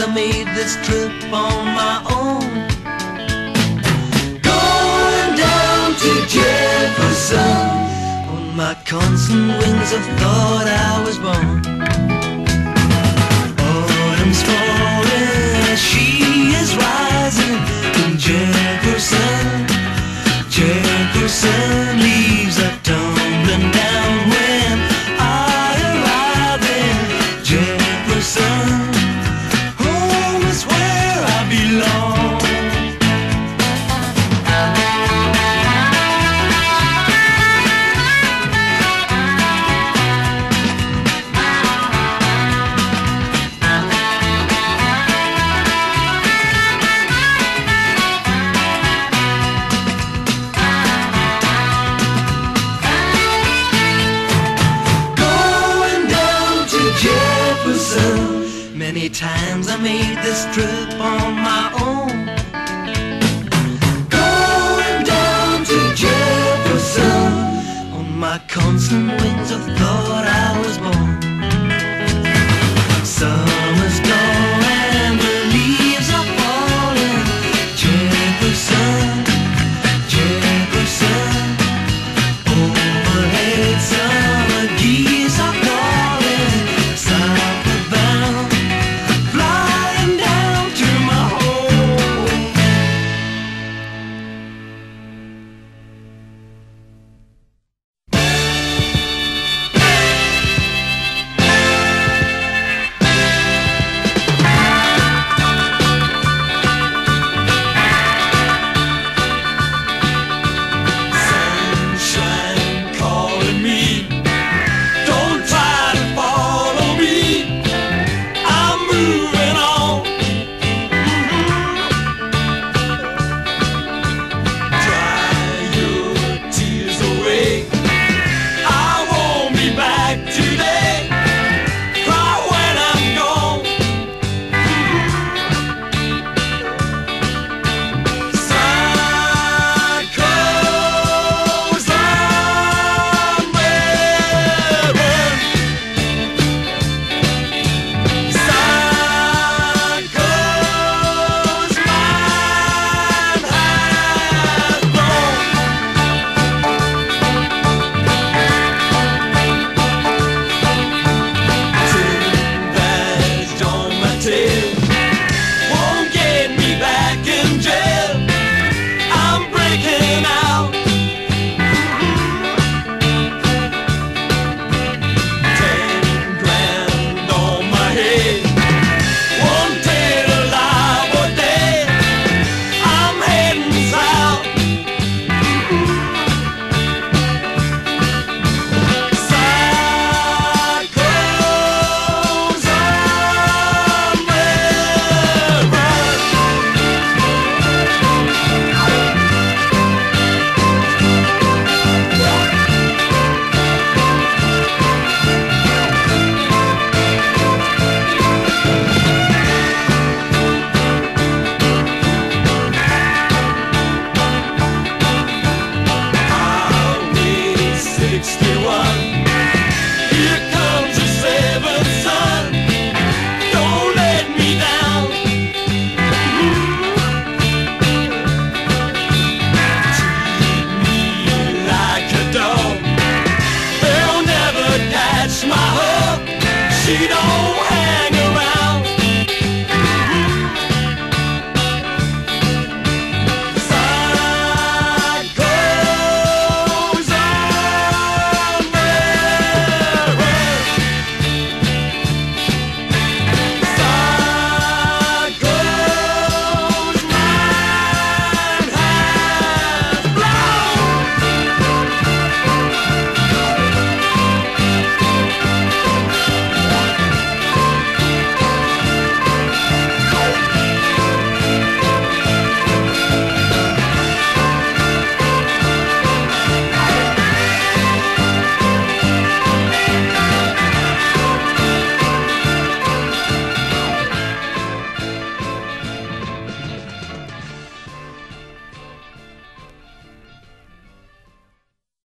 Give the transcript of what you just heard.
I made this trip on my own. Going down to Jefferson on my constant wings of thought I was born. Many times I made this trip on my own. Going down to Jefferson on my constant wings of thought I.